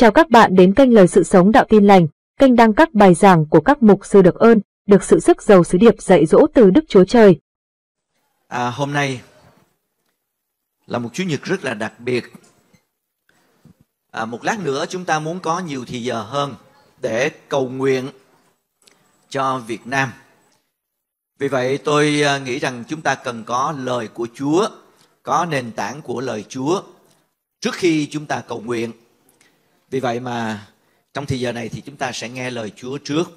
Chào các bạn đến kênh Lời Sự Sống Đạo Tin Lành, kênh đăng các bài giảng của các mục sư được ơn, được sự sức giàu sứ điệp dạy dỗ từ Đức Chúa Trời. À, hôm nay là một Chủ nhật rất là đặc biệt. À, một lát nữa chúng ta muốn có nhiều thì giờ hơn để cầu nguyện cho Việt Nam. Vì vậy tôi à, nghĩ rằng chúng ta cần có lời của Chúa, có nền tảng của lời Chúa trước khi chúng ta cầu nguyện. Vì vậy mà trong thời giờ này thì chúng ta sẽ nghe lời Chúa trước.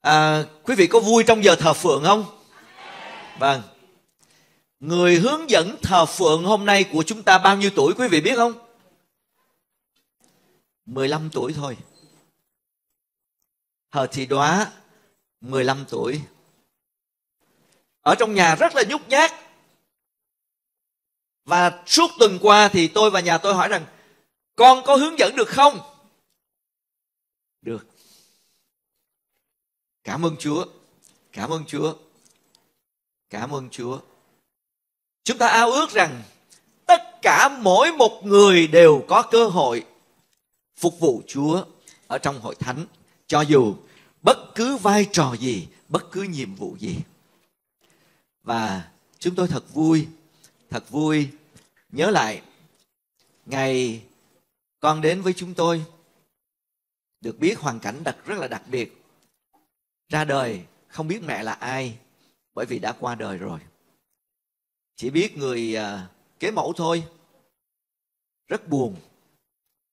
À, quý vị có vui trong giờ thờ phượng không? Vâng. Người hướng dẫn thờ phượng hôm nay của chúng ta bao nhiêu tuổi quý vị biết không? 15 tuổi thôi. Hờ thị đoá 15 tuổi. Ở trong nhà rất là nhút nhát. Và suốt tuần qua thì tôi và nhà tôi hỏi rằng con có hướng dẫn được không? Được. Cảm ơn Chúa. Cảm ơn Chúa. Cảm ơn Chúa. Chúng ta ao ước rằng tất cả mỗi một người đều có cơ hội phục vụ Chúa ở trong hội thánh cho dù bất cứ vai trò gì, bất cứ nhiệm vụ gì. Và chúng tôi thật vui, thật vui nhớ lại ngày con đến với chúng tôi. Được biết hoàn cảnh đặc, rất là đặc biệt. Ra đời, không biết mẹ là ai, bởi vì đã qua đời rồi. Chỉ biết người à, kế mẫu thôi. Rất buồn.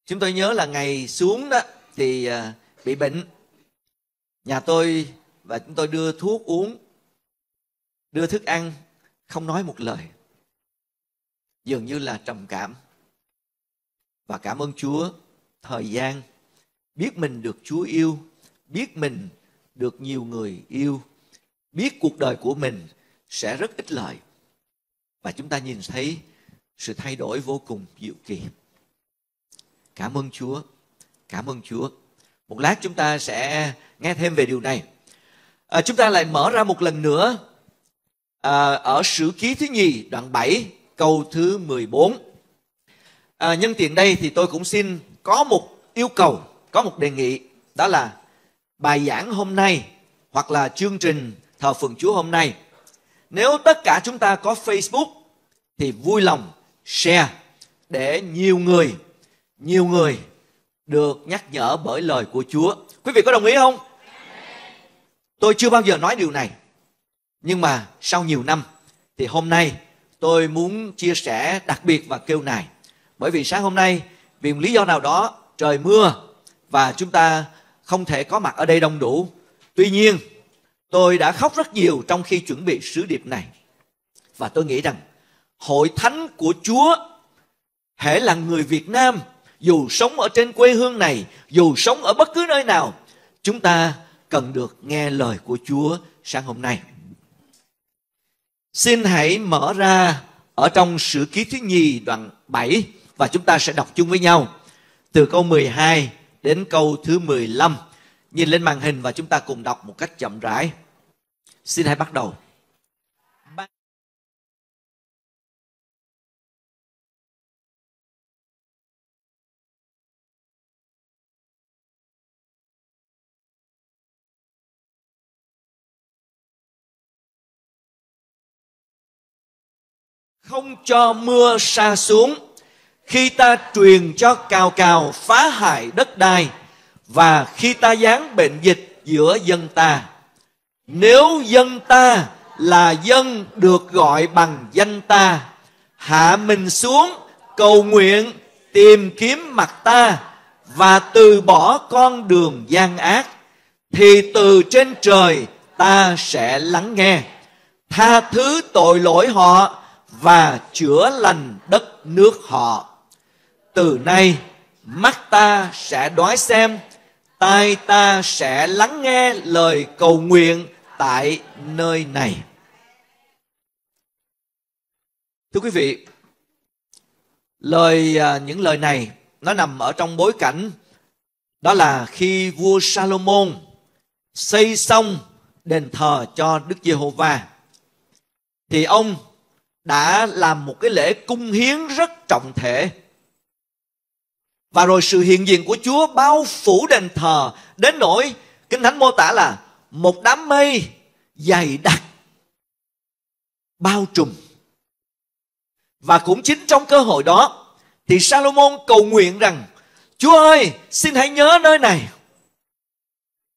Chúng tôi nhớ là ngày xuống đó, thì à, bị bệnh. Nhà tôi và chúng tôi đưa thuốc uống, đưa thức ăn, không nói một lời. Dường như là trầm cảm và cảm ơn Chúa thời gian biết mình được Chúa yêu, biết mình được nhiều người yêu, biết cuộc đời của mình sẽ rất ích lợi. Và chúng ta nhìn thấy sự thay đổi vô cùng diệu kỳ. Cảm ơn Chúa. Cảm ơn Chúa. Một lát chúng ta sẽ nghe thêm về điều này. À, chúng ta lại mở ra một lần nữa à, ở sử ký thứ nhì đoạn 7 câu thứ 14 à, nhân tiện đây thì tôi cũng xin có một yêu cầu có một đề nghị đó là bài giảng hôm nay hoặc là chương trình thờ phượng Chúa hôm nay nếu tất cả chúng ta có Facebook thì vui lòng share để nhiều người nhiều người được nhắc nhở bởi lời của Chúa. Quý vị có đồng ý không? Tôi chưa bao giờ nói điều này. Nhưng mà sau nhiều năm thì hôm nay tôi muốn chia sẻ đặc biệt và kêu này bởi vì sáng hôm nay, vì một lý do nào đó, trời mưa và chúng ta không thể có mặt ở đây đông đủ. Tuy nhiên, tôi đã khóc rất nhiều trong khi chuẩn bị sứ điệp này. Và tôi nghĩ rằng, hội thánh của chúa, hễ là người việt nam, dù sống ở trên quê hương này, dù sống ở bất cứ nơi nào, chúng ta cần được nghe lời của chúa sáng hôm nay. Xin hãy mở ra ở trong sử ký thứ nhì đoạn 7 và chúng ta sẽ đọc chung với nhau từ câu 12 đến câu thứ 15. Nhìn lên màn hình và chúng ta cùng đọc một cách chậm rãi. Xin hãy bắt đầu. không cho mưa sa xuống khi ta truyền cho cào cào phá hại đất đai, và khi ta giáng bệnh dịch giữa dân ta, nếu dân ta là dân được gọi bằng danh ta, hạ mình xuống cầu nguyện tìm kiếm mặt ta và từ bỏ con đường gian ác, thì từ trên trời ta sẽ lắng nghe, tha thứ tội lỗi họ và chữa lành đất nước họ từ nay, mắt ta sẽ đoái xem, tai ta sẽ lắng nghe lời cầu nguyện tại nơi này. Thưa quý vị, lời à, những lời này, nó nằm ở trong bối cảnh, đó là khi vua Salomon xây xong đền thờ cho Đức Giê-hô-va, thì ông đã làm một cái lễ cung hiến rất trọng thể và rồi sự hiện diện của Chúa bao phủ đền thờ đến nỗi Kinh Thánh mô tả là một đám mây dày đặc, bao trùm. Và cũng chính trong cơ hội đó thì Salomon cầu nguyện rằng, Chúa ơi, xin hãy nhớ nơi này.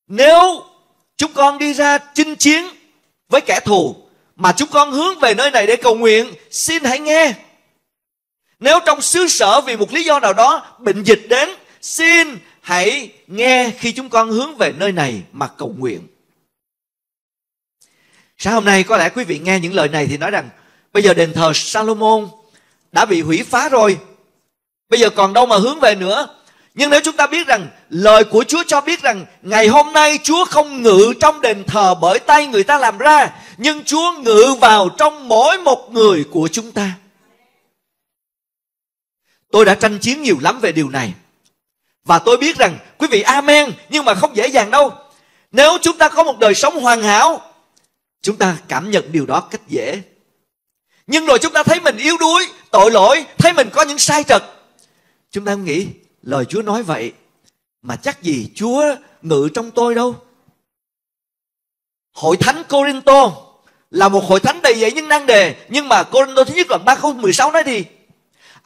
Nếu chúng con đi ra chinh chiến với kẻ thù mà chúng con hướng về nơi này để cầu nguyện, xin hãy nghe nếu trong xứ sở vì một lý do nào đó bệnh dịch đến xin hãy nghe khi chúng con hướng về nơi này mà cầu nguyện. Sáng hôm nay có lẽ quý vị nghe những lời này thì nói rằng bây giờ đền thờ Salomon đã bị hủy phá rồi. Bây giờ còn đâu mà hướng về nữa. Nhưng nếu chúng ta biết rằng lời của Chúa cho biết rằng ngày hôm nay Chúa không ngự trong đền thờ bởi tay người ta làm ra, nhưng Chúa ngự vào trong mỗi một người của chúng ta. Tôi đã tranh chiến nhiều lắm về điều này. Và tôi biết rằng quý vị amen nhưng mà không dễ dàng đâu. Nếu chúng ta có một đời sống hoàn hảo, chúng ta cảm nhận điều đó cách dễ. Nhưng rồi chúng ta thấy mình yếu đuối, tội lỗi, thấy mình có những sai trật. Chúng ta nghĩ lời Chúa nói vậy mà chắc gì Chúa ngự trong tôi đâu. Hội thánh Corinto là một hội thánh đầy dẫy những năng đề nhưng mà Corinto thứ nhất đoạn 3 câu 16 nói gì?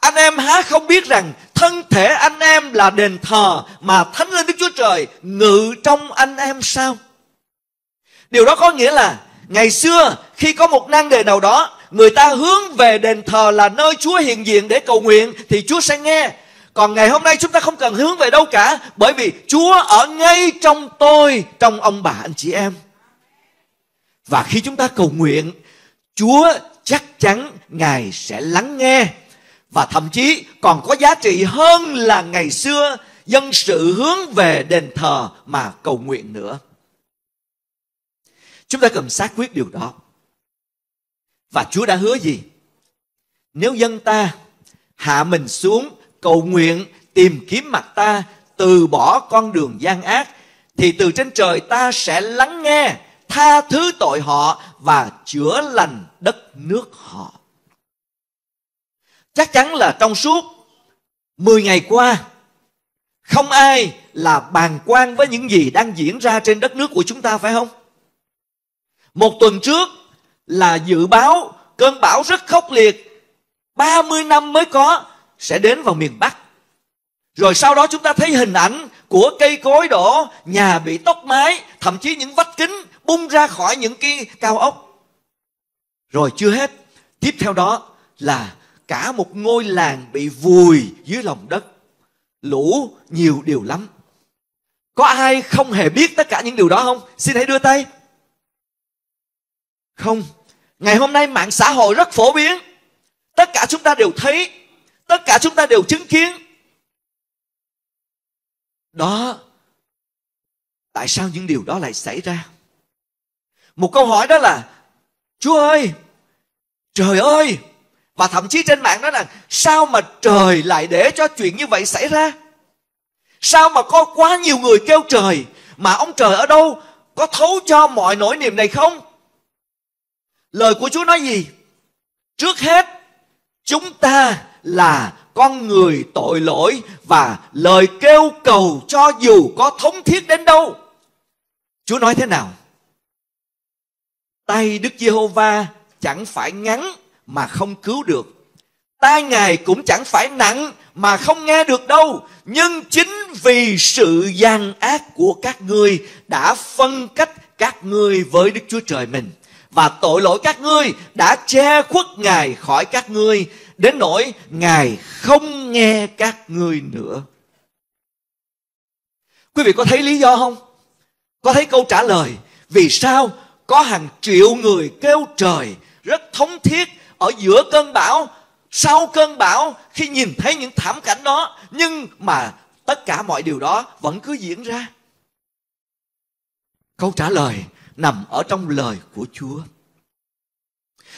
Anh em há không biết rằng thân thể anh em là đền thờ mà Thánh Linh Đức Chúa Trời ngự trong anh em sao? Điều đó có nghĩa là ngày xưa khi có một năng đề nào đó người ta hướng về đền thờ là nơi Chúa hiện diện để cầu nguyện thì Chúa sẽ nghe còn ngày hôm nay chúng ta không cần hướng về đâu cả bởi vì Chúa ở ngay trong tôi, trong ông bà anh chị em. Và khi chúng ta cầu nguyện, Chúa chắc chắn Ngài sẽ lắng nghe và thậm chí còn có giá trị hơn là ngày xưa dân sự hướng về đền thờ mà cầu nguyện nữa. Chúng ta cần xác quyết điều đó. Và Chúa đã hứa gì? Nếu dân ta hạ mình xuống cầu nguyện tìm kiếm mặt ta, từ bỏ con đường gian ác, thì từ trên trời ta sẽ lắng nghe, tha thứ tội họ và chữa lành đất nước họ chắc chắn là trong suốt 10 ngày qua không ai là bàn quan với những gì đang diễn ra trên đất nước của chúng ta phải không một tuần trước là dự báo cơn bão rất khốc liệt 30 năm mới có sẽ đến vào miền Bắc. Rồi sau đó chúng ta thấy hình ảnh của cây cối đổ, nhà bị tốc mái, thậm chí những vách kính bung ra khỏi những cái cao ốc. Rồi chưa hết, tiếp theo đó là cả một ngôi làng bị vùi dưới lòng đất. Lũ nhiều điều lắm. Có ai không hề biết tất cả những điều đó không? Xin hãy đưa tay. Không. Ngày hôm nay mạng xã hội rất phổ biến. Tất cả chúng ta đều thấy tất cả chúng ta đều chứng kiến đó, tại sao những điều đó lại xảy ra một câu hỏi đó là, chúa ơi, trời ơi và thậm chí trên mạng đó là sao mà trời lại để cho chuyện như vậy xảy ra? Sao mà có quá nhiều người kêu trời? Mà ông trời ở đâu? Có thấu cho mọi nỗi niềm này không? Lời của chúa nói gì? Trước hết, chúng ta là con người tội lỗi và lời kêu cầu cho dù có thống thiết đến đâu. Chúa nói thế nào? Tay Đức Giê-hô-va chẳng phải ngắn mà không cứu được. Tai Ngài cũng chẳng phải nặng mà không nghe được đâu. Nhưng chính vì sự gian ác của các ngươi đã phân cách các ngươi với Đức Chúa Trời mình. Và tội lỗi các ngươi đã che khuất Ngài khỏi các ngươi, đến nỗi ngài không nghe các ngươi nữa quý vị có thấy lý do không có thấy câu trả lời vì sao có hàng triệu người kêu trời rất thống thiết ở giữa cơn bão sau cơn bão khi nhìn thấy những thảm cảnh đó nhưng mà tất cả mọi điều đó vẫn cứ diễn ra câu trả lời nằm ở trong lời của chúa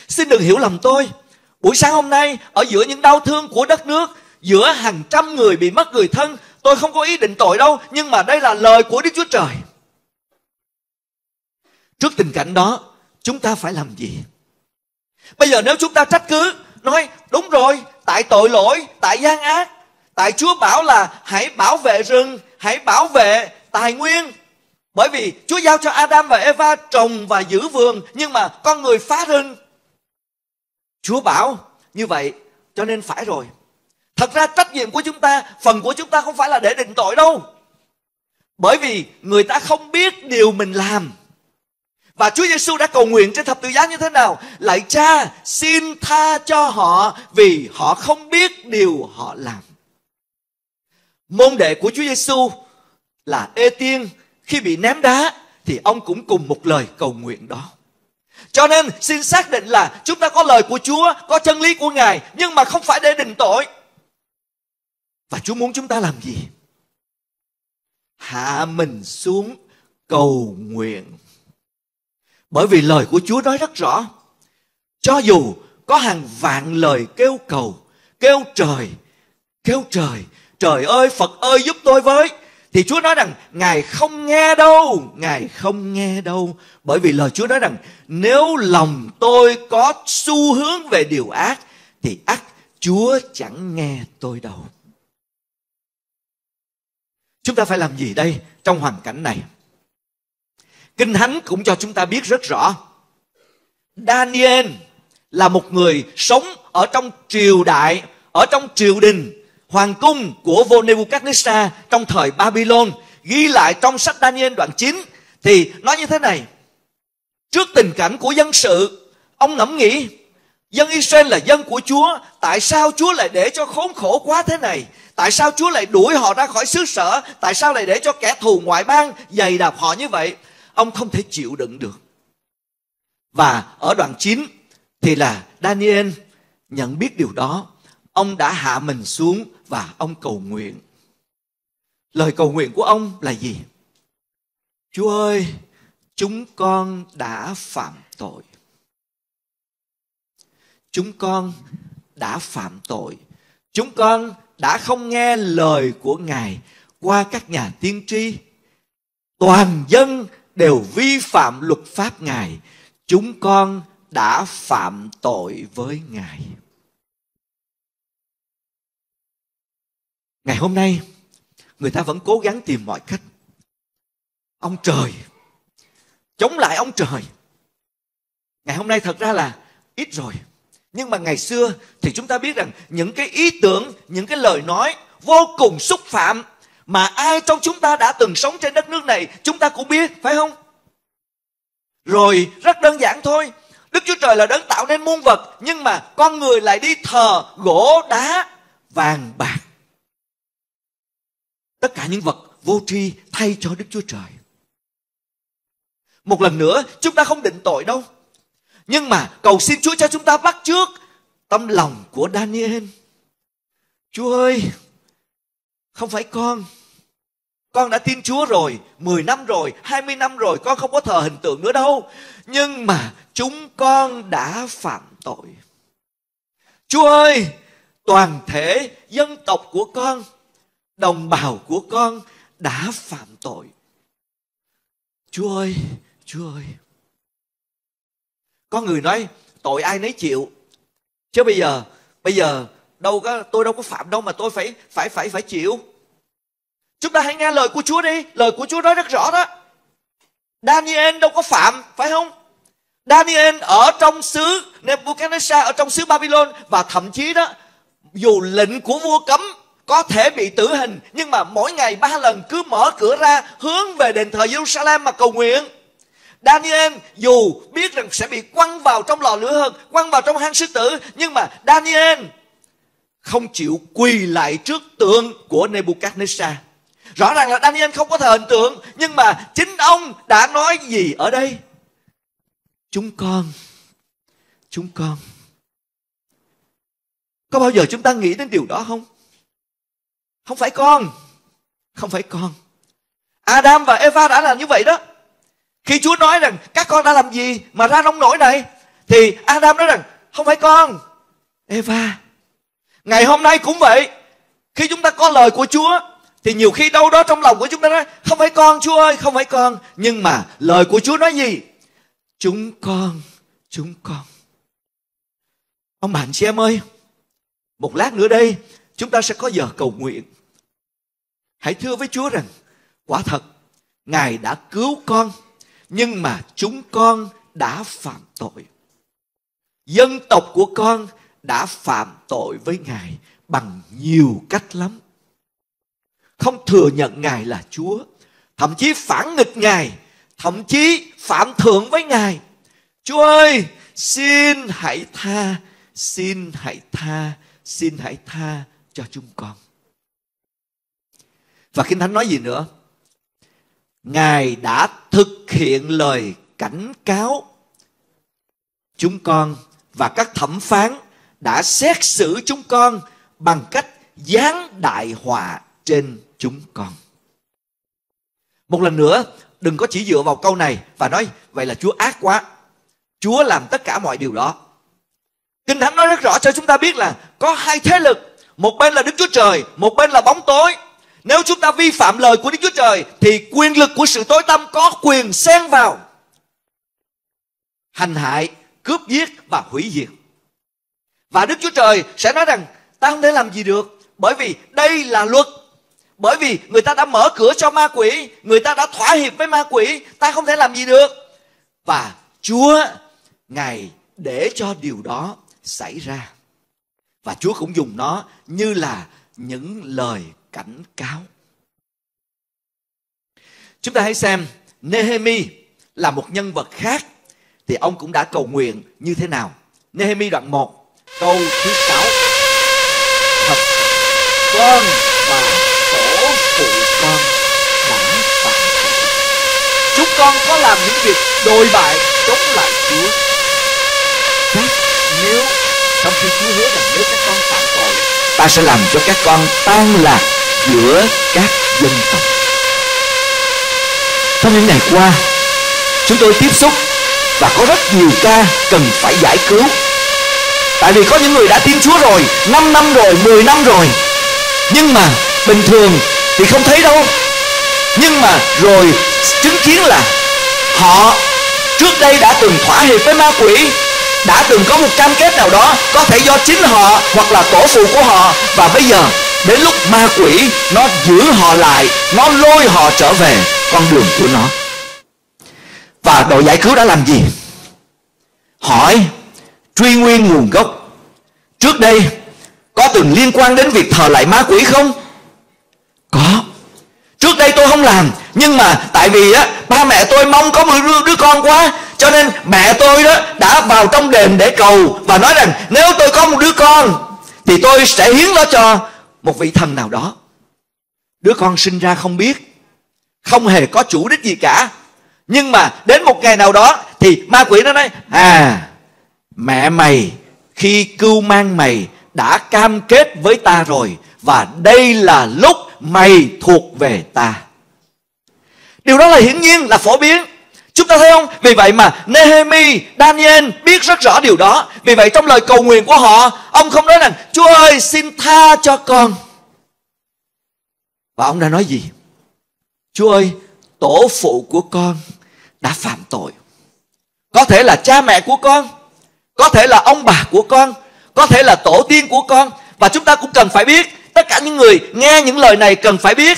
xin đừng hiểu lầm tôi Buổi sáng hôm nay ở giữa những đau thương của đất nước, giữa hàng trăm người bị mất người thân, tôi không có ý định tội đâu, nhưng mà đây là lời của Đức Chúa Trời. Trước tình cảnh đó, chúng ta phải làm gì? Bây giờ nếu chúng ta trách cứ, nói đúng rồi, tại tội lỗi, tại gian ác, tại chúa bảo là hãy bảo vệ rừng hãy bảo vệ tài nguyên. Bởi vì chúa giao cho adam và eva trồng và giữ vườn nhưng mà con người phá rừng. Chúa bảo như vậy cho nên phải rồi. Thật ra trách nhiệm của chúng ta phần của chúng ta không phải là để định tội đâu. Bởi vì người ta không biết điều mình làm và Chúa Giêsu đã cầu nguyện trên thập tự giá như thế nào? Lạy cha, xin tha cho họ vì họ không biết điều họ làm. Môn đệ của Chúa Giêsu là Ê Tiên khi bị ném đá thì ông cũng cùng một lời cầu nguyện đó. Cho nên xin xác định là chúng ta có lời của Chúa, có chân lý của Ngài nhưng mà không phải để định tội. Và Chúa muốn chúng ta làm gì? Hạ mình xuống cầu nguyện. Bởi vì lời của Chúa nói rất rõ. Cho dù có hàng vạn lời kêu cầu, kêu trời, kêu trời, trời ơi Phật ơi giúp tôi với. Thì Chúa nói rằng Ngài không nghe đâu, Ngài không nghe đâu. Bởi vì lời Chúa nói rằng nếu lòng tôi có xu hướng về điều ác thì ác Chúa chẳng nghe tôi đâu. Chúng ta phải làm gì đây trong hoàn cảnh này? Kinh Thánh cũng cho chúng ta biết rất rõ. Daniel là một người sống ở trong triều đại, ở trong triều đình, hoàng cung của vua Nebuchadnezzar trong thời Babylon. Ghi lại trong sách Daniel đoạn 9 thì nói như thế này. Trước tình cảnh của dân sự, ông ngẫm nghĩ Dân Israel là dân của Chúa Tại sao Chúa lại để cho khốn khổ quá thế này Tại sao Chúa lại đuổi họ ra khỏi xứ sở Tại sao lại để cho kẻ thù ngoại bang Dày đạp họ như vậy Ông không thể chịu đựng được. Và ở đoạn 9 Thì là Daniel nhận biết điều đó. Ông đã hạ mình xuống Và ông cầu nguyện. Lời cầu nguyện của ông là gì? Chúa ơi, Chúng con đã phạm tội. Chúng con đã phạm tội. Chúng con đã không nghe lời của ngài qua các nhà tiên tri. Toàn dân đều vi phạm luật pháp ngài. Chúng con đã phạm tội với ngài. Ngày hôm nay, người ta vẫn cố gắng tìm mọi cách. Ông trời, chống lại ông trời. Ngày hôm nay thật ra là ít rồi. Nhưng mà ngày xưa thì chúng ta biết rằng những cái ý tưởng, những cái lời nói vô cùng xúc phạm mà ai trong chúng ta đã từng sống trên đất nước này chúng ta cũng biết phải không? Rồi rất đơn giản thôi. Đức chúa trời là đấng tạo nên muôn vật nhưng mà con người lại đi thờ gỗ đá vàng bạc. Tất cả những vật vô tri thay cho đức chúa trời. Một lần nữa chúng ta không định tội đâu. Nhưng mà cầu xin Chúa cho chúng ta bắt trước tâm lòng của Daniel. Chúa ơi, không phải con. Con đã tin Chúa rồi, 10 năm rồi, 20 năm rồi, con không có thờ hình tượng nữa đâu. Nhưng mà chúng con đã phạm tội. Chúa ơi, toàn thể dân tộc của con, đồng bào của con đã phạm tội. Chúa ơi, Chúa ơi, có người nói tội ai nấy chịu chứ bây giờ bây giờ đâu có tôi đâu có phạm đâu mà tôi phải phải phải phải chịu. Chúng ta hãy nghe lời của Chúa đi. Lời của Chúa nói rất rõ đó. Daniel đâu có phạm phải không? Daniel ở trong xứ Nebuchadnezzar ở trong xứ Babylon và thậm chí đó dù lệnh của vua cấm có thể bị tử hình nhưng mà mỗi ngày ba lần cứ mở cửa ra hướng về đền thờ Jerusalem mà cầu nguyện. Daniel dù biết rằng sẽ bị quăng vào trong lò lửa hơn, quăng vào trong hang sư tử, nhưng mà Daniel không chịu quỳ lại trước tượng của Nebuchadnezzar. Rõ ràng là Daniel không có thờ hình tượng, nhưng mà chính ông đã nói gì ở đây? Chúng con, chúng con. Có bao giờ chúng ta nghĩ đến điều đó không? Không phải con, không phải con. Adam và Eva đã làm như vậy đó. Khi Chúa nói rằng các con đã làm gì mà ra nông nổi này Thì Adam nói rằng không phải con Eva Ngày hôm nay cũng vậy Khi chúng ta có lời của Chúa Thì nhiều khi đâu đó trong lòng của chúng ta nói Không phải con Chúa ơi không phải con Nhưng mà lời của Chúa nói gì Chúng con Chúng con Ông bạn chị em ơi Một lát nữa đây chúng ta sẽ có giờ cầu nguyện. Hãy thưa với Chúa rằng, quả thật, Ngài đã cứu con, nhưng mà chúng con đã phạm tội. Dân tộc của con đã phạm tội với Ngài bằng nhiều cách lắm. Không thừa nhận Ngài là Chúa, thậm chí phản nghịch Ngài, thậm chí phạm thượng với Ngài. Chúa ơi, xin hãy tha, xin hãy tha, xin hãy tha cho chúng con. Và Kinh Thánh nói gì nữa? Ngài đã thực hiện lời cảnh cáo chúng con và các thẩm phán đã xét xử chúng con bằng cách giáng đại họa trên chúng con. Một lần nữa, đừng có chỉ dựa vào câu này và nói vậy là Chúa ác quá. Chúa làm tất cả mọi điều đó. Kinh Thánh nói rất rõ cho chúng ta biết là có hai thế lực. Một bên là Đức Chúa Trời, một bên là bóng tối. Nếu chúng ta vi phạm lời của Đức Chúa Trời thì quyền lực của sự tối tăm có quyền xen vào. Hành hại, cướp giết và hủy diệt. Và Đức Chúa Trời sẽ nói rằng, ta không thể làm gì được, bởi vì đây là luật. Bởi vì người ta đã mở cửa cho ma quỷ, người ta đã thỏa hiệp với ma quỷ, ta không thể làm gì được. Và chúa, ngài để cho điều đó xảy ra. Và chúa cũng dùng nó như là những lời cảnh cáo. Chúng ta hãy xem nehemi là một nhân vật khác, thì ông cũng đã cầu nguyện như thế nào. Nehemi đoạn 1 câu thứ sáu. Thật con và tổ phụ con đã phạm chúng con có làm những việc đồi bại chống lại Chúa. Các nếu trong khi Chúa hứa rằng nếu các con phạm tội, ta sẽ làm cho các con tan lạc giữa các dân tộc. Trong những ngày qua, chúng tôi tiếp xúc và có rất nhiều ca cần phải giải cứu tại vì có những người đã tin Chúa rồi 5 năm rồi 10 năm rồi. Nhưng mà bình thường thì không thấy đâu. Nhưng mà rồi chứng kiến là họ trước đây đã từng thỏa hiệp với ma quỷ, đã từng có một cam kết nào đó, có thể do chính họ hoặc là tổ phụ của họ. Và bây giờ, đến lúc ma quỷ nó giữ họ lại, nó lôi họ trở về con đường của nó. Và đội giải cứu đã làm gì? Hỏi truy nguyên nguồn gốc. Trước đây có từng liên quan đến việc thờ lại ma quỷ không? Có. Trước đây tôi không làm nhưng mà tại vì á ba mẹ tôi mong có một đứa, đứa con quá cho nên mẹ tôi đó đã vào trong đền để cầu và nói rằng nếu tôi có một đứa con thì tôi sẽ hiến nó cho một vị thần nào đó. Đứa con sinh ra không biết không hề có chủ đích gì cả. Nhưng mà đến một ngày nào đó thì ma quỷ nó nói à mẹ mày khi cưu mang mày đã cam kết với ta rồi và đây là lúc mày thuộc về ta điều đó là hiển nhiên là phổ biến Chúng ta thấy không? Vì vậy mà Nehemi, Daniel biết rất rõ điều đó. Vì vậy trong lời cầu nguyện của họ, ông không nói rằng Chúa ơi xin tha cho con. Và ông đã nói gì? Chúa ơi, tổ phụ của con đã phạm tội. Có thể là cha mẹ của con, có thể là ông bà của con, có thể là tổ tiên của con. Và chúng ta cũng cần phải biết tất cả những người nghe những lời này cần phải biết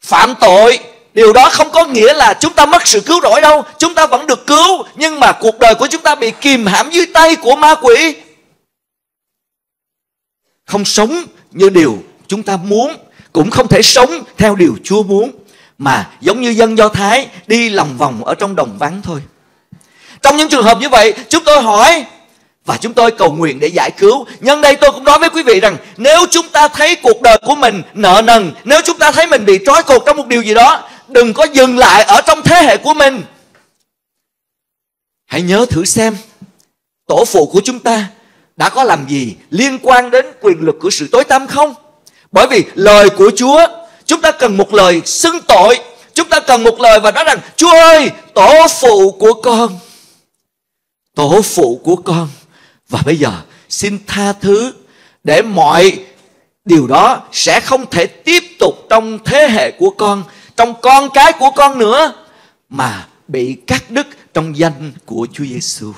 phạm tội điều đó không có nghĩa là chúng ta mất sự cứu rỗi đâu. Chúng ta vẫn được cứu nhưng mà cuộc đời của chúng ta bị kìm hãm dưới tay của ma quỷ. Không sống như điều chúng ta muốn cũng không thể sống theo điều chúa muốn mà giống như dân do thái đi lòng vòng ở trong đồng vắng thôi trong những trường hợp như vậy chúng tôi hỏi và chúng tôi cầu nguyện để giải cứu. Nhân đây tôi cũng nói với quý vị rằng nếu chúng ta thấy cuộc đời của mình nợ nần, nếu chúng ta thấy mình bị trói cột trong một điều gì đó, đừng có dừng lại ở trong thế hệ của mình. Hãy nhớ thử xem tổ phụ của chúng ta đã có làm gì liên quan đến quyền lực của sự tối tăm không? Bởi vì lời của Chúa, chúng ta cần một lời xưng tội, chúng ta cần một lời và nói rằng Chúa ơi, tổ phụ của con, tổ phụ của con. Và bây giờ xin tha thứ để mọi điều đó sẽ không thể tiếp tục trong thế hệ của con, trong con cái của con nữa mà bị cắt đứt trong danh của Chúa Giêsu.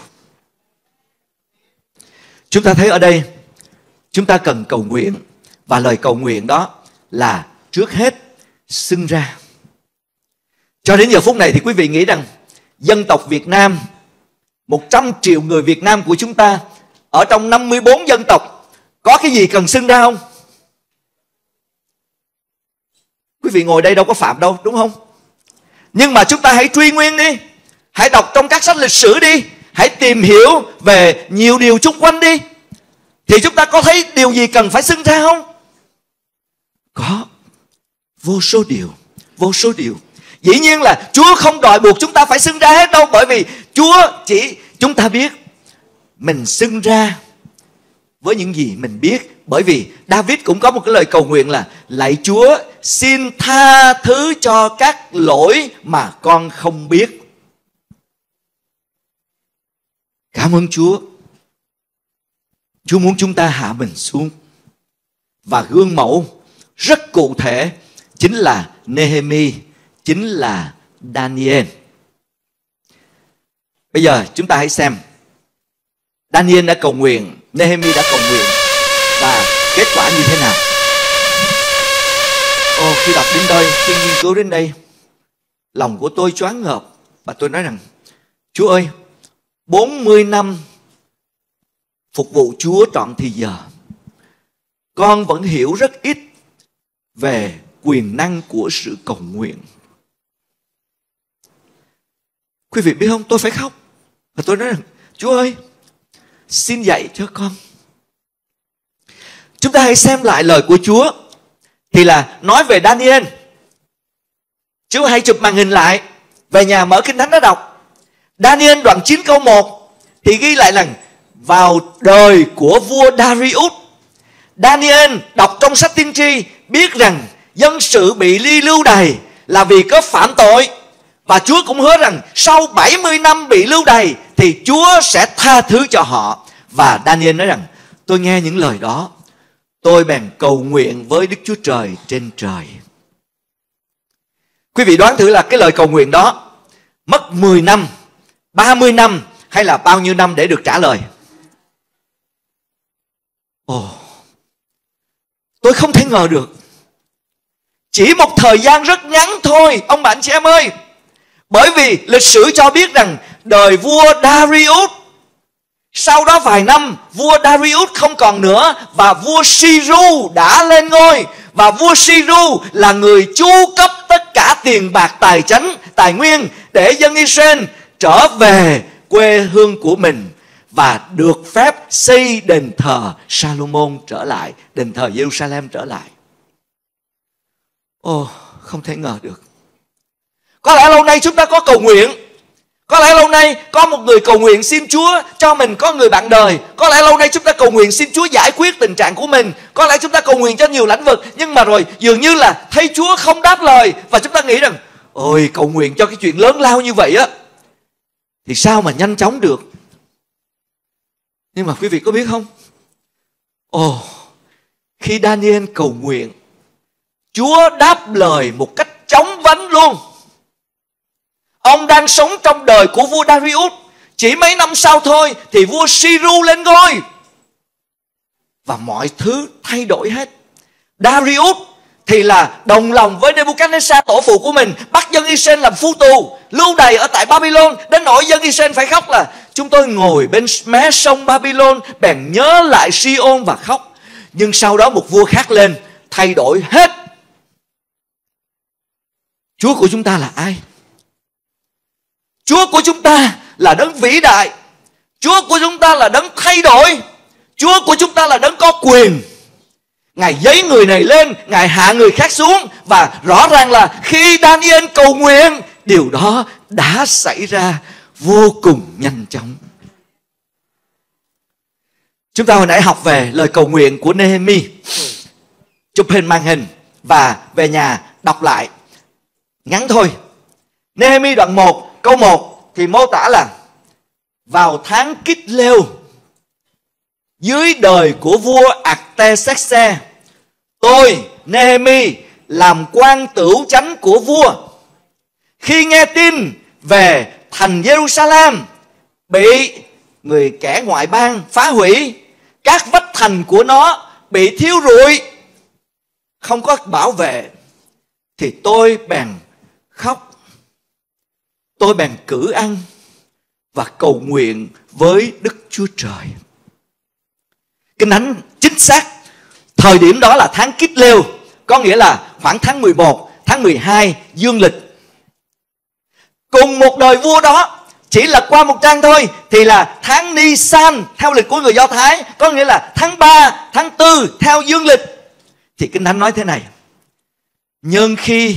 Chúng ta thấy ở đây chúng ta cần cầu nguyện. Và lời cầu nguyện đó là trước hết xưng ra. Cho đến giờ phút này thì quý vị nghĩ rằng dân tộc Việt Nam 100 triệu người Việt Nam của chúng ta ở trong 54 dân tộc có cái gì cần xưng ra không? Quý vị ngồi đây đâu có phạm đâu, đúng không? Nhưng mà chúng ta hãy truy nguyên đi, Hãy đọc trong các sách lịch sử đi, Hãy tìm hiểu về nhiều điều chung quanh đi Thì chúng ta có thấy điều gì cần phải xưng ra không? Có, Vô số điều, Vô số điều Dĩ nhiên là Chúa không đòi buộc chúng ta phải xưng ra hết đâu, Bởi vì Chúa chỉ chúng ta biết Mình xưng ra với những gì mình biết. Bởi vì David cũng có một cái lời cầu nguyện là lạy Chúa, xin tha thứ cho các lỗi mà con không biết. Cảm ơn Chúa. Chúa muốn chúng ta hạ mình xuống. Và gương mẫu rất cụ thể chính là Nehemi chính là Daniel. Bây giờ chúng ta hãy xem. Daniel đã cầu nguyện Nehemi đã cầu nguyện. Và kết quả như thế nào? Ô, khi đọc đến đây khi nghiên cứu đến đây lòng của tôi choáng ngợp và tôi nói rằng Chúa ơi 40 năm phục vụ Chúa trọn thì giờ con vẫn hiểu rất ít về quyền năng của sự cầu nguyện quý vị biết không? Tôi phải khóc. Và tôi nói rằng, Chúa ơi, xin dạy cho con. Chúng ta hãy xem lại lời của chúa. Thì là nói về daniel. Chúa hãy chụp màn hình lại. Về nhà mở kinh thánh nó đọc. Daniel đoạn 9 câu 1 thì ghi lại rằng, vào đời của vua Darius. Daniel đọc trong sách tiên tri biết rằng dân sự bị ly lưu đày là vì có phạm tội và Chúa cũng hứa rằng sau 70 năm bị lưu đày thì Chúa sẽ tha thứ cho họ. Và Daniel nói rằng tôi nghe những lời đó. Tôi bèn cầu nguyện với Đức Chúa Trời trên trời. Quý vị đoán thử là cái lời cầu nguyện đó mất 10 năm, 30 năm hay là bao nhiêu năm để được trả lời? Ồ, tôi không thể ngờ được. Chỉ một thời gian rất ngắn thôi, ông bạn chị em ơi. Bởi vì lịch sử cho biết rằng đời vua Darius sau đó vài năm vua Darius không còn nữa và vua Siru đã lên ngôi và vua Siru là người chu cấp tất cả tiền bạc tài chánh tài nguyên để dân Israel trở về quê hương của mình và được phép xây đền thờ Salomon trở lại, đền thờ Jerusalem trở lại. Ồ, không thể ngờ được. Có lẽ lâu nay chúng ta có cầu nguyện có lẽ lâu nay có một người cầu nguyện xin Chúa cho mình có người bạn đời. Có lẽ lâu nay chúng ta cầu nguyện xin Chúa giải quyết tình trạng của mình. Có lẽ chúng ta cầu nguyện cho nhiều lĩnh vực. Nhưng mà rồi dường như là thấy Chúa không đáp lời. Và chúng ta nghĩ rằng, Ôi, cầu nguyện cho cái chuyện lớn lao như vậy á, Thì sao mà nhanh chóng được Nhưng mà quý vị có biết không Ồ, Khi Daniel cầu nguyện, Chúa đáp lời một cách chóng vánh luôn Ông đang sống trong đời của vua Darius. Chỉ mấy năm sau thôi thì vua Siru lên ngôi. Và mọi thứ thay đổi hết. Darius thì là đồng lòng với Nebuchadnezzar, tổ phụ của mình, bắt dân Israel làm phu tù, lưu đày ở tại Babylon đến nỗi dân Israel phải khóc là, chúng tôi ngồi bên mé sông Babylon, bèn nhớ lại Sion và khóc nhưng sau đó một vua khác lên, thay đổi hết Chúa của chúng ta là ai Chúa của chúng ta là đấng vĩ đại. Chúa của chúng ta là đấng thay đổi. Chúa của chúng ta là đấng có quyền. Ngài giấy người này lên, Ngài hạ người khác xuống và rõ ràng là khi Daniel cầu nguyện, điều đó đã xảy ra vô cùng nhanh chóng. Chúng ta hồi nãy học về lời cầu nguyện của Nehemi. Chụp hình màn hình và về nhà đọc lại. Ngắn thôi. Nehemi đoạn 1 câu 1 thì mô tả là, vào tháng Kích Lêu dưới đời của vua Artaxerxes, tôi, Nehemi, làm quan tửu chánh của vua. Khi nghe tin về thành Jerusalem, bị người kẻ ngoại bang phá hủy, các vách thành của nó bị thiếu rụi, không có bảo vệ, thì tôi bèn khóc tôi bèn cử ăn và cầu nguyện với đức chúa trời. Kinh thánh chính xác thời điểm đó là tháng kít lêu có nghĩa là khoảng tháng 11 tháng 12 dương lịch. Cùng một đời vua đó chỉ là qua một trang thôi thì là tháng Nisan theo lịch của người Do Thái có nghĩa là tháng 3, tháng 4 theo dương lịch. Thì kinh thánh nói thế này nhưng khi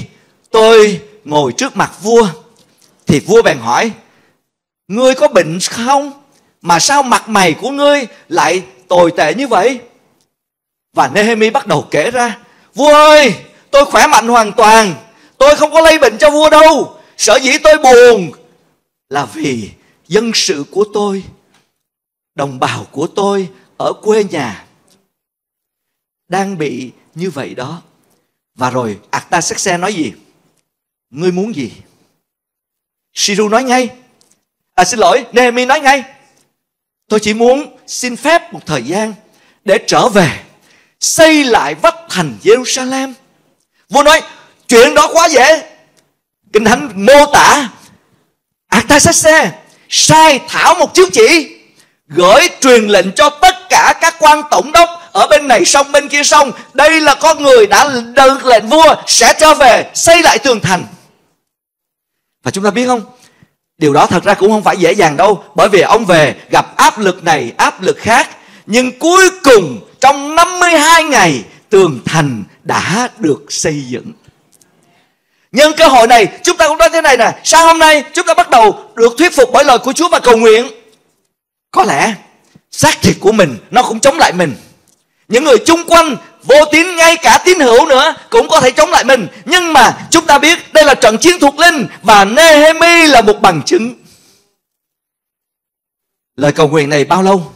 tôi ngồi trước mặt vua thì vua bèn hỏi, ngươi có bệnh không? Mà sao mặt mày của ngươi lại tồi tệ như vậy? Và Nehemi bắt đầu kể ra, vua ơi, tôi khỏe mạnh hoàn toàn, tôi không có lây bệnh cho vua đâu, sở dĩ tôi buồn là vì dân sự của tôi, đồng bào của tôi ở quê nhà đang bị như vậy đó. Và rồi Artaxerxes nói gì? Ngươi muốn gì? Shiru nói ngay. À xin lỗi, Nehemi nói ngay. Tôi chỉ muốn xin phép một thời gian để trở về, xây lại vách thành Jerusalem. Vua nói, chuyện đó quá dễ. Kinh thánh mô tả, Artaxerxes sai thảo một chiếu chỉ, gửi truyền lệnh cho tất cả các quan tổng đốc ở bên này sông bên kia sông đây là con người đã được lệnh vua sẽ cho về, xây lại tường thành và chúng ta biết không? Điều đó thật ra cũng không phải dễ dàng đâu, bởi vì ông về gặp áp lực này, áp lực khác, nhưng cuối cùng trong 52 ngày, tường thành đã được xây dựng. Nhân cơ hội này, chúng ta cũng nói thế này nè Sao hôm nay chúng ta bắt đầu được thuyết phục bởi lời của Chúa và cầu nguyện. Có lẽ xác thịt của mình nó cũng chống lại mình. Những người chung quanh vô tín ngay cả tín hữu nữa cũng có thể chống lại mình. Nhưng mà chúng ta biết đây là trận chiến thuộc linh Và Nehemi là một bằng chứng. Lời cầu nguyện này bao lâu?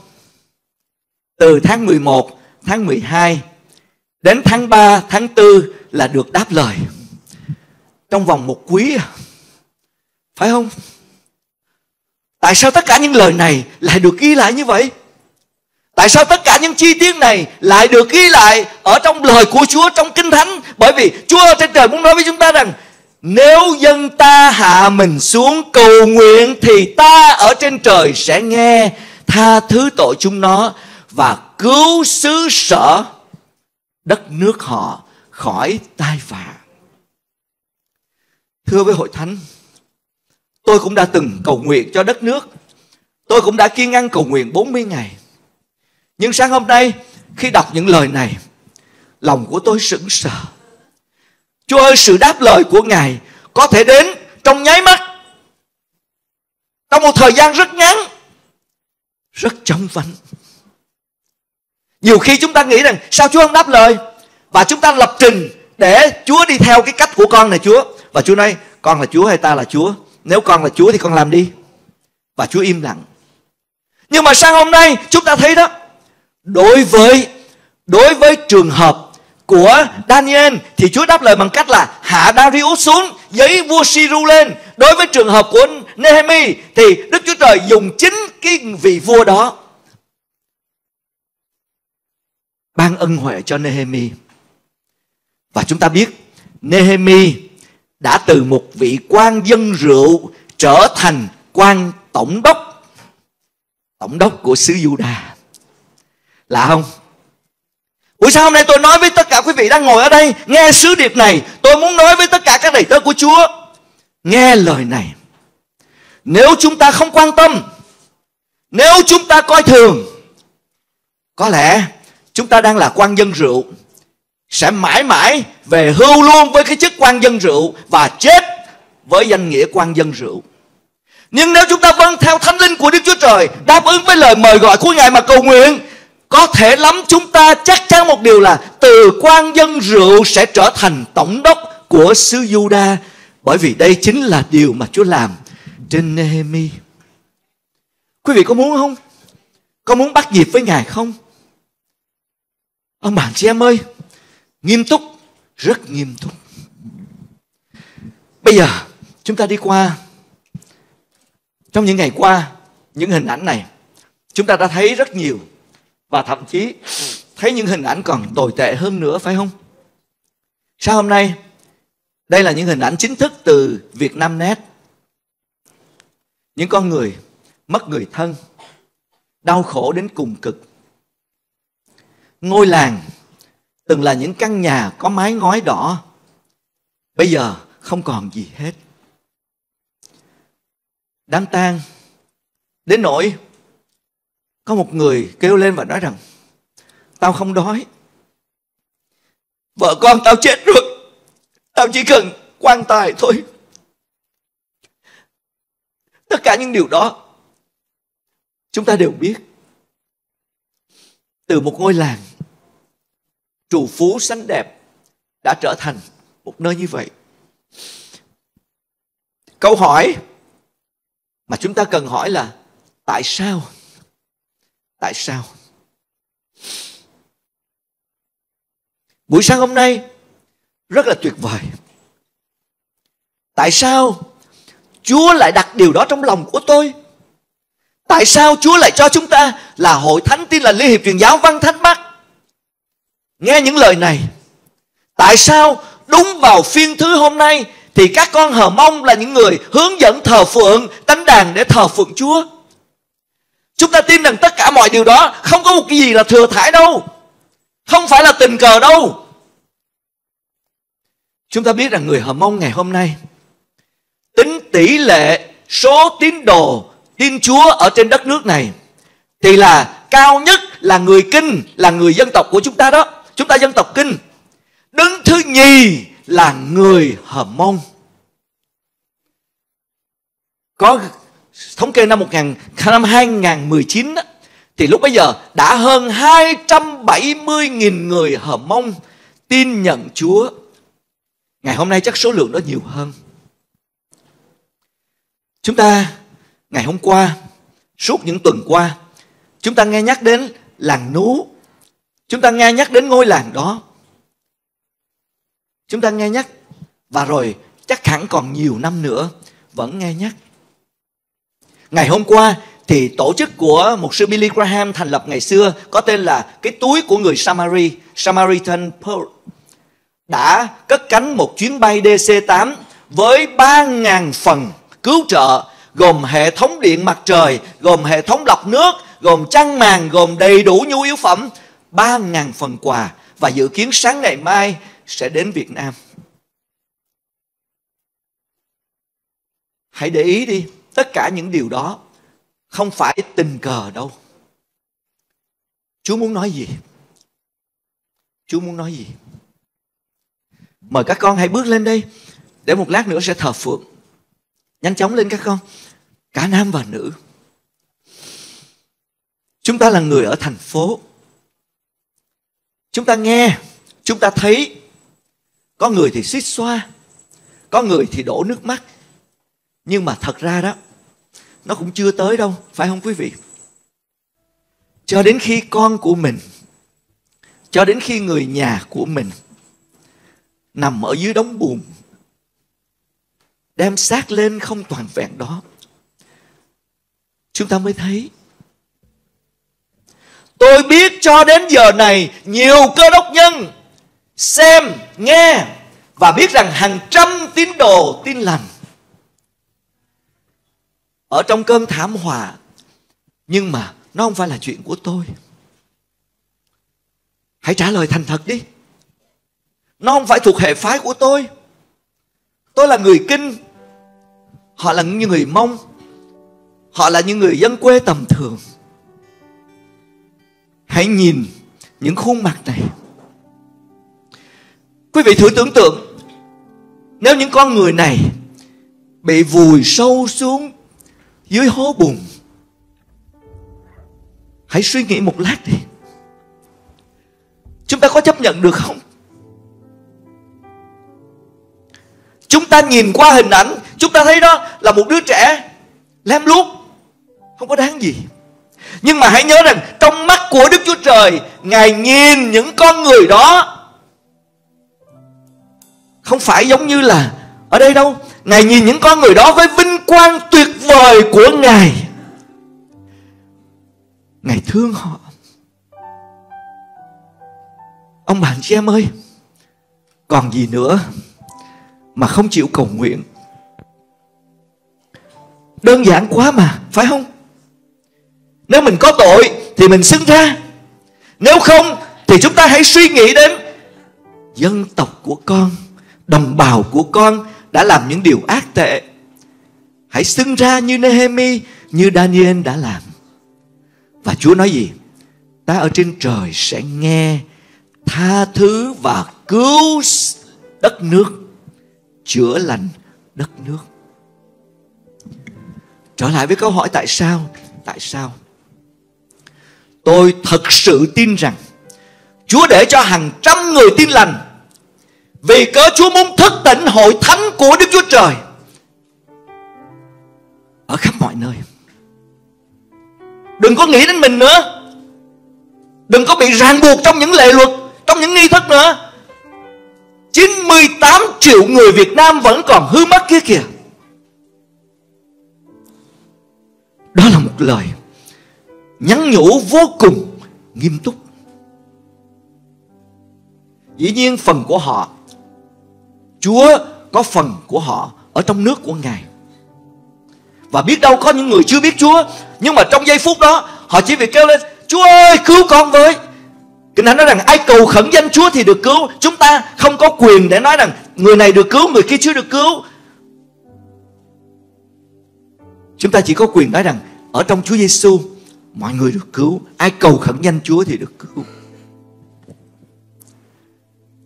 Từ tháng 11, tháng 12 Đến tháng 3, tháng 4 là được đáp lời. Trong vòng một quý à, phải không? Tại sao tất cả những lời này lại được ghi lại như vậy? Tại sao tất cả những chi tiết này lại được ghi lại ở trong lời của chúa trong kinh thánh bởi vì chúa ở trên trời muốn nói với chúng ta rằng nếu dân ta hạ mình xuống cầu nguyện thì ta ở trên trời sẽ nghe tha thứ tội chúng nó và cứu xứ sở đất nước họ khỏi tai vạ Thưa với hội thánh, tôi cũng đã từng cầu nguyện cho đất nước. Tôi cũng đã kiên ăn cầu nguyện 40 ngày. Nhưng sáng hôm nay, khi đọc những lời này, lòng của tôi sững sờ. Chúa ơi, sự đáp lời của Ngài có thể đến trong nháy mắt. Trong một thời gian rất ngắn. Rất chóng vánh. Nhiều khi chúng ta nghĩ rằng sao Chúa không đáp lời? Và chúng ta lập trình để Chúa đi theo cái cách của con này Chúa và Chúa nói con là Chúa hay ta là Chúa nếu con là Chúa thì con làm đi và Chúa im lặng nhưng mà sang hôm nay chúng ta thấy đó đối với đối với trường hợp của Daniel thì Chúa đáp lời bằng cách là hạ Darius xuống, giấy vua Siru lên. Đối với trường hợp của Nehemi thì Đức Chúa Trời dùng chính cái vị vua đó. Ban ân huệ cho Nehemi. Và chúng ta biết, Nehemi đã từ một vị quan dân rượu trở thành quan tổng đốc tổng đốc của xứ Juda lạ không? Buổi sáng hôm nay tôi nói với tất cả quý vị đang ngồi ở đây Nghe sứ điệp này Tôi muốn nói với tất cả các đầy tớ của Chúa. Nghe lời này. Nếu chúng ta không quan tâm Nếu chúng ta coi thường Có lẽ chúng ta đang là quan dân rượu sẽ mãi mãi về hưu luôn với cái chức quan dân rượu và chết với danh nghĩa quan dân rượu. Nhưng nếu chúng ta vâng theo thánh linh của Đức Chúa Trời, đáp ứng với lời mời gọi của Ngài mà cầu nguyện, có thể lắm chúng ta chắc chắn một điều là từ quan dân rượu sẽ trở thành tổng đốc của xứ Juda bởi vì đây chính là điều mà Chúa làm trên Nehemi. Quý vị có muốn không? Có muốn bắt nhịp với Ngài không? Ông bạn chị em ơi, nghiêm túc rất nghiêm túc bây giờ chúng ta đi qua trong những ngày qua những hình ảnh này chúng ta đã thấy rất nhiều và thậm chí thấy những hình ảnh còn tồi tệ hơn nữa phải không Sao hôm nay đây là những hình ảnh chính thức từ Việt Nam Net. Những con người mất người thân, đau khổ đến cùng cực. Ngôi làng từng là những căn nhà có mái ngói đỏ, bây giờ không còn gì hết. Đám tang đến nỗi có một người kêu lên và nói rằng, tao không đói. Vợ con tao chết rồi. Tao chỉ cần quan tài thôi. Tất cả những điều đó, chúng ta đều biết. Từ một ngôi làng, trù phú xanh đẹp đã trở thành một nơi như vậy. Câu hỏi mà chúng ta cần hỏi là, tại sao tại sao? Buổi sáng hôm nay, rất là tuyệt vời. Tại sao chúa lại đặt điều đó trong lòng của tôi? Tại sao chúa lại cho chúng ta là hội thánh tin là liên hiệp truyền giáo văn thánh bắc nghe những lời này, tại sao đúng vào phiên thứ hôm nay thì các con hờ mong là những người hướng dẫn thờ phượng tánh đàn để thờ phượng chúa? Chúng ta tin rằng tất cả mọi điều đó không có một cái gì là thừa thải đâu không phải là tình cờ đâu Chúng ta biết rằng người Hờ Mông ngày hôm nay tính tỷ lệ số tín đồ tin Chúa ở trên đất nước này thì là cao nhất là người Kinh, là người dân tộc của chúng ta đó. Chúng ta dân tộc Kinh. Đứng thứ nhì là người Hờ Mông. Có thống kê năm 1000, năm 2019 đó, thì lúc bây giờ đã hơn 270.000 người Hờ Mông tin nhận Chúa. Ngày hôm nay chắc số lượng đó nhiều hơn. Chúng ta ngày hôm qua suốt những tuần qua chúng ta nghe nhắc đến làng nú chúng ta nghe nhắc đến ngôi làng đó. Chúng ta nghe nhắc và rồi chắc hẳn còn nhiều năm nữa vẫn nghe nhắc ngày hôm qua thì tổ chức của một sư Billy Graham thành lập ngày xưa có tên là cái túi của người Samari Samaritan Pearl đã cất cánh một chuyến bay DC-8 với 3.000 phần cứu trợ gồm hệ thống điện mặt trời, gồm hệ thống lọc nước, gồm chăn màn, gồm đầy đủ nhu yếu phẩm, 3.000 phần quà và dự kiến sáng ngày mai sẽ đến Việt Nam. Hãy để ý đi, tất cả những điều đó không phải tình cờ đâu. Chúa muốn nói gì? Chúa muốn nói gì? Mời các con hãy bước lên đây, Để một lát nữa sẽ thờ phượng Nhanh chóng lên các con Cả nam và nữ Chúng ta là người ở thành phố Chúng ta nghe, Chúng ta thấy Có người thì xích xoa, Có người thì đổ nước mắt Nhưng mà thật ra đó nó cũng chưa tới đâu, Phải không quý vị? Cho đến khi con của mình, Cho đến khi người nhà của mình nằm ở dưới đống bùn, đem xác lên không toàn vẹn đó, chúng ta mới thấy, tôi biết cho đến giờ này nhiều cơ đốc nhân xem, nghe và biết rằng hàng trăm tín đồ tin lành ở trong cơn thảm họa. Nhưng mà nó không phải là chuyện của tôi. Hãy trả lời thành thật đi. Nó không phải thuộc hệ phái của tôi. Tôi là người kinh. Họ là những người mông họ là những người dân quê tầm thường. Hãy nhìn những khuôn mặt này. Quý vị thử tưởng tượng. Nếu những con người này bị vùi sâu xuống dưới hố bùn. Hãy suy nghĩ một lát đi. Chúng ta có chấp nhận được không? Chúng ta nhìn qua hình ảnh, Chúng ta thấy đó là một đứa trẻ Lem luốc, Không có đáng gì. Nhưng mà hãy nhớ rằng, Trong mắt của Đức Chúa Trời, Ngài nhìn những con người đó Không phải giống như là Ở đây đâu. Ngài nhìn những con người đó với vinh quang tuyệt vời của Ngài. Ngài thương họ. Ông bạn chị em ơi, còn gì nữa mà không chịu cầu nguyện? Đơn giản quá mà, phải không? Nếu mình có tội thì mình xưng ra. Nếu không thì chúng ta hãy suy nghĩ đến dân tộc của con, đồng bào của con đã làm những điều ác tệ. Hãy xưng ra như Nehemi, như Daniel đã làm. Và Chúa nói gì? Ta ở trên trời sẽ nghe tha thứ và cứu đất nước. Chữa lành đất nước. Trở lại với câu hỏi tại sao? Tại sao? Tôi thật sự tin rằng chúa để cho hàng trăm người tin lành vì cớ chúa muốn thức tỉnh hội thánh của đức chúa trời ở khắp mọi nơi. Đừng có nghĩ đến mình nữa. Đừng có bị ràng buộc trong những lệ luật, trong những nghi thức nữa. 98 triệu người Việt Nam vẫn còn hư mất kia kìa. Đó là một lời nhắn nhủ vô cùng nghiêm túc. Dĩ nhiên phần của họ Chúa có phần của họ ở trong nước của Ngài. Và biết đâu có những người chưa biết Chúa Nhưng mà trong giây phút đó Họ chỉ việc kêu lên Chúa ơi cứu con với. Kinh Thánh nói rằng ai cầu khẩn danh Chúa thì được cứu. Chúng ta không có quyền để nói rằng Người này được cứu, người kia chưa được cứu. Chúng ta chỉ có quyền nói rằng Ở trong Chúa Giêsu Mọi người được cứu Ai cầu khẩn danh Chúa thì được cứu.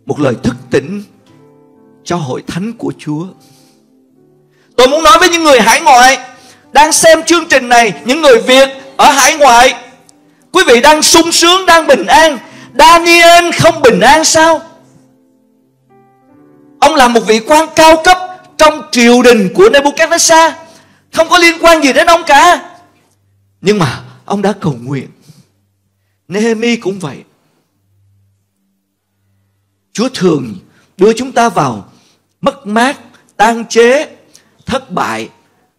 Một lời thức tỉnh cho hội thánh của Chúa. Tôi muốn nói với những người hải ngoại Đang xem chương trình này Những người Việt ở hải ngoại. Quý vị đang sung sướng, đang bình an. Daniel không bình an sao? Ông là một vị quan cao cấp Trong triều đình của Nebuchadnezzar. Không có liên quan gì đến ông cả. Nhưng mà ông đã cầu nguyện. Nehemi cũng vậy. Chúa thường đưa chúng ta vào mất mát, tan chế, thất bại.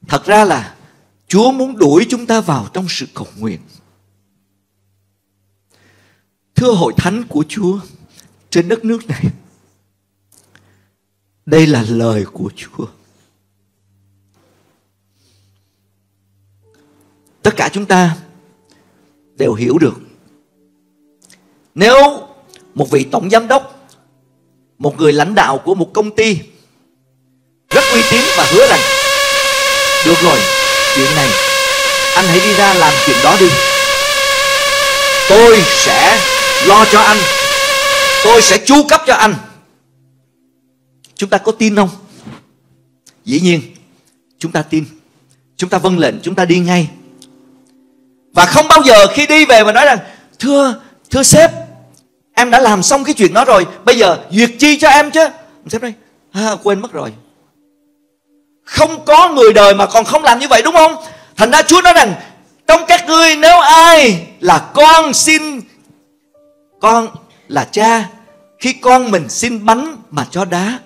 Thật ra là Chúa muốn đuổi chúng ta vào trong sự cầu nguyện. Thưa hội thánh của Chúa trên đất nước này. Đây là lời của Chúa. Tất cả chúng ta đều hiểu được. Nếu một vị tổng giám đốc, một người lãnh đạo của một công ty uy tín và hứa rằng. Được rồi, chuyện này anh hãy đi ra làm chuyện đó đi. Tôi sẽ lo cho anh. Tôi sẽ chu cấp cho anh. Chúng ta có tin không? Dĩ nhiên chúng ta tin. Chúng ta vâng lệnh chúng ta đi ngay. Và không bao giờ khi đi về mà nói rằng thưa thưa sếp em đã làm xong cái chuyện đó rồi bây giờ duyệt chi cho em chứ? Sếp đây à, quên mất rồi không có người đời mà còn không làm như vậy, đúng không? Thành ra chúa nói rằng, trong các ngươi nếu ai là con xin, con là cha, khi con mình xin bánh mà cho đá,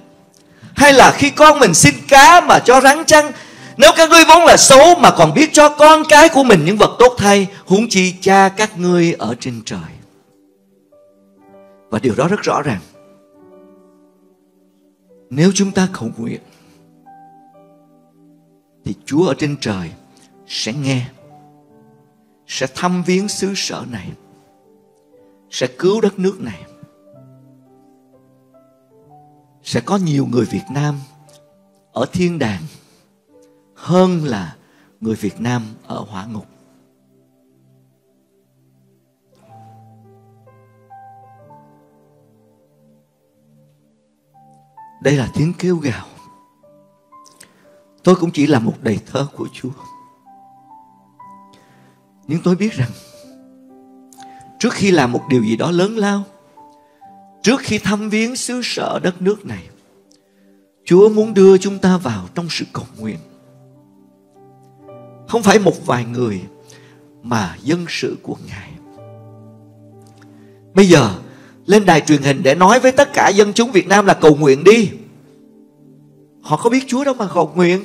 hay là khi con mình xin cá mà cho rắn chăng, nếu các ngươi vốn là xấu mà còn biết cho con cái của mình những vật tốt thay, huống chi cha các ngươi ở trên trời. Và điều đó rất rõ ràng. Nếu chúng ta cầu nguyện thì chúa ở trên trời sẽ nghe, sẽ thăm viếng xứ sở này, sẽ cứu đất nước này sẽ có nhiều người Việt Nam ở thiên đàng hơn là người Việt Nam ở hỏa ngục. Đây là tiếng kêu gào. Tôi cũng chỉ là một đầy thơ của Chúa. Nhưng tôi biết rằng, trước khi làm một điều gì đó lớn lao, trước khi thăm viếng xứ sở đất nước này, chúa muốn đưa chúng ta vào trong sự cầu nguyện. Không phải một vài người, mà dân sự của ngài. Bây giờ, lên đài truyền hình để nói với tất cả dân chúng việt nam là cầu nguyện đi. Họ có biết chúa đâu mà cầu nguyện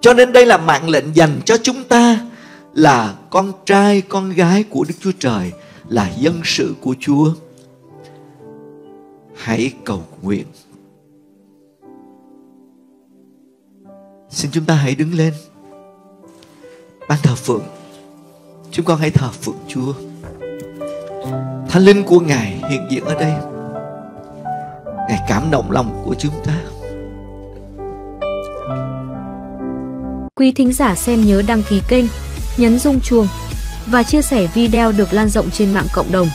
cho nên đây là mạng lệnh dành cho chúng ta, là con trai, con gái của Đức Chúa Trời, là dân sự của Chúa. hãy cầu nguyện. Xin chúng ta hãy đứng lên. Ban thờ phượng. Chúng con hãy thờ phượng chúa. Thánh linh của ngài hiện diện ở đây. Ngài cảm động lòng của chúng ta. Quý thính giả xem nhớ đăng ký kênh, nhấn rung chuông và chia sẻ video được lan rộng trên mạng cộng đồng.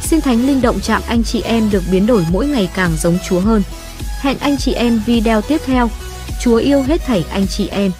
Xin thánh linh động chạm anh chị em được biến đổi mỗi ngày càng giống chúa hơn. Hẹn anh chị em video tiếp theo. Chúa yêu hết thảy anh chị em.